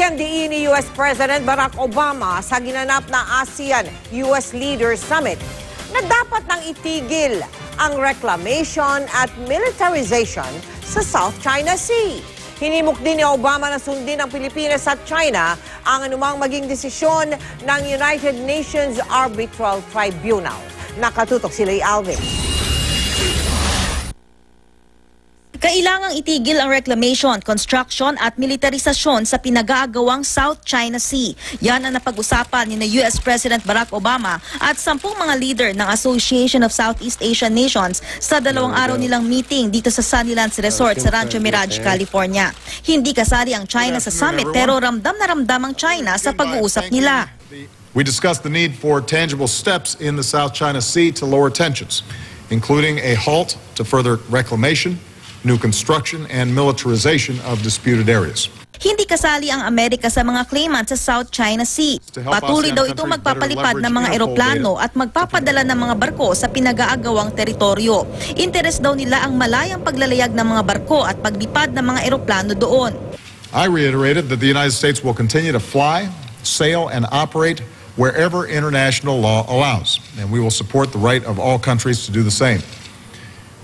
Binigyang diin U.S. President Barack Obama sa ginanap na ASEAN-U.S. Leaders Summit na dapat nang itigil ang reclamation at militarization sa South China Sea. Hinimok din ni Obama na sundin ng Pilipinas at China ang anumang maging desisyon ng United Nations Arbitral Tribunal. Nakatutok si Leigh Alvin. Kailangang itigil ang reclamation, construction at militarisasyon sa pinag-aagawang South China Sea. Yan ang napag-usapan ni na US President Barack Obama at sampung mga leader ng Association of Southeast Asian Nations sa dalawang araw nilang meeting dito sa Sunnylands Resort sa Rancho Mirage, California. Hindi kasali ang China sa summit pero ramdam na ramdam ang China sa pag-uusap nila. We discussed the need for tangible steps in the South China Sea to lower tensions, including a halt to further reclamation, new construction, and militarization of disputed areas. Hindi kasali ang Amerika sa mga claimant sa South China Sea. Patuloy daw itong magpapalipad ng mga eroplano at magpapadala ng mga barko sa pinag-aagawang teritoryo. Interes daw nila ang malayang paglalayag ng mga barko at paglipad ng mga eroplano doon. I reiterated that the United States will continue to fly, sail, and operate wherever international law allows, and we will support the right of all countries to do the same.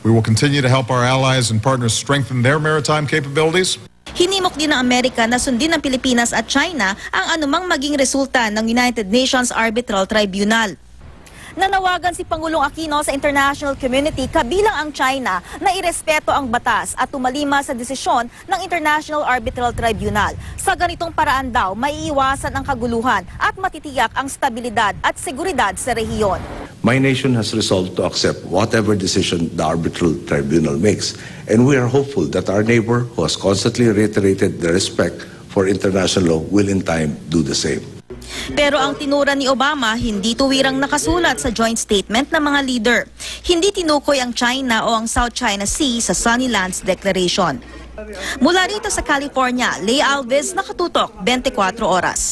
We will continue to help our allies and partners strengthen their maritime capabilities. Hinimok din ng Amerika na sundin ng Pilipinas at China ang anumang maging resulta ng United Nations Arbitral Tribunal. Nanawagan si Pangulong Aquino sa international community kabilang ang China na irespeto ang batas at tumalima sa desisyon ng International Arbitral Tribunal. Sa ganitong paraan daw, maiiwasan ang kaguluhan at matitiyak ang stabilidad at seguridad sa rehiyon. My nation has resolved to accept whatever decision the arbitral tribunal makes, and we are hopeful that our neighbor, who has constantly reiterated the respect for international law, will in time do the same. Pero ang tinura ni Obama hindi tuwirang nakasulat sa joint statement ng mga leader. Hindi tinukoy ang China o ang South China Sea sa Sunnylands Declaration. Mula rito sa California, Leigh Alves, Nakatutok, 24 Oras.